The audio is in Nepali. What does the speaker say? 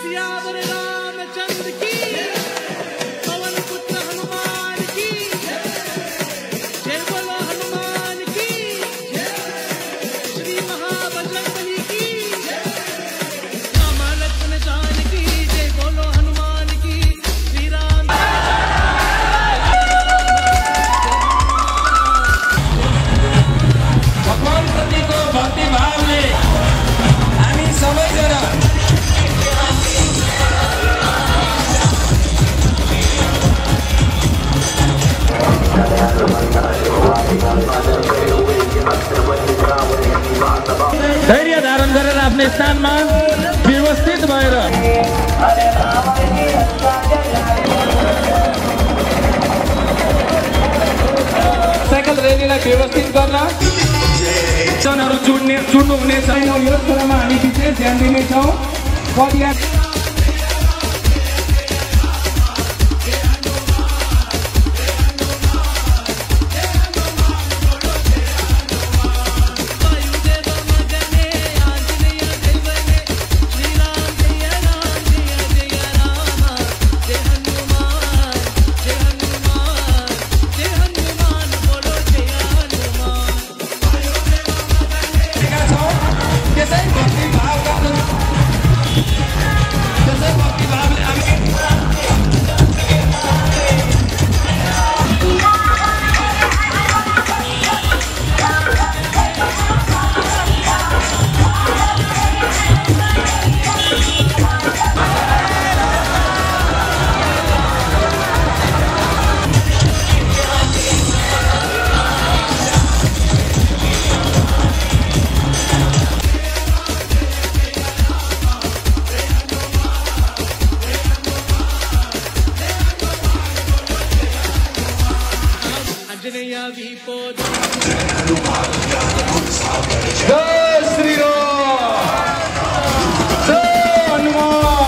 सियावर रामचंद्र की धैर्य धारण गरेर आफ्नो स्थानमा व्यवस्थित भएर साइकल रेलीलाई व्यवस्थित गर्न जनहरू चुड्ने चुड्नु हुनेछ यो कुरामा हामी विशेष ध्यान दिनेछौँ। वज्रया विपोद जय श्री राम। जय हनुमान।